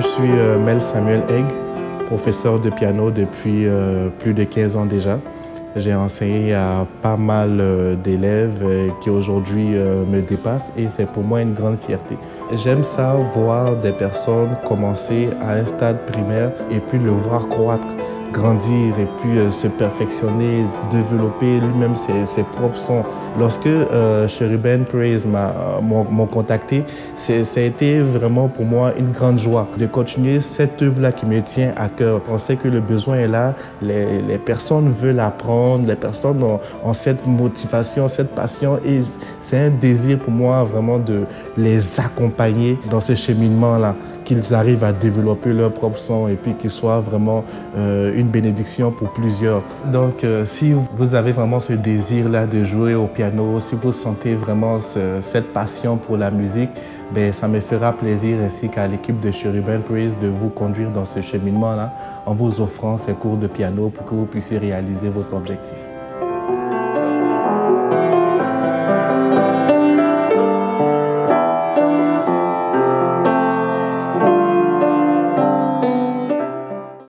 suis euh, Mel Samuel Egg, professeur de piano depuis euh, plus de 15 ans déjà. J'ai enseigné à pas mal euh, d'élèves qui aujourd'hui me dépassent et c'est pour moi une grande fierté. J'aime ça voir des personnes commencer à un stade primaire et puis le voir croître grandir et puis euh, se perfectionner, développer lui-même ses, propres sons. Lorsque euh, Cherubin Praise m'a contacté, ça a été vraiment pour moi une grande joie de continuer cette œuvre-là qui me tient à cœur. On sait que le besoin est là, les, les personnes veulent apprendre, les personnes ont cette motivation, cette passion et c'est un désir pour moi vraiment de les accompagner dans ce cheminement-là qu'ils arrivent à développer leur propre son et puis qu'ils soient vraiment euh, une bénédiction pour plusieurs. Donc, euh, si vous avez vraiment ce désir-là de jouer au piano, si vous sentez vraiment ce, cette passion pour la musique, ben, ça me fera plaisir ainsi qu'à l'équipe de Cherubin Praise de vous conduire dans ce cheminement-là en vous offrant ces cours de piano pour que vous puissiez réaliser votre objectif.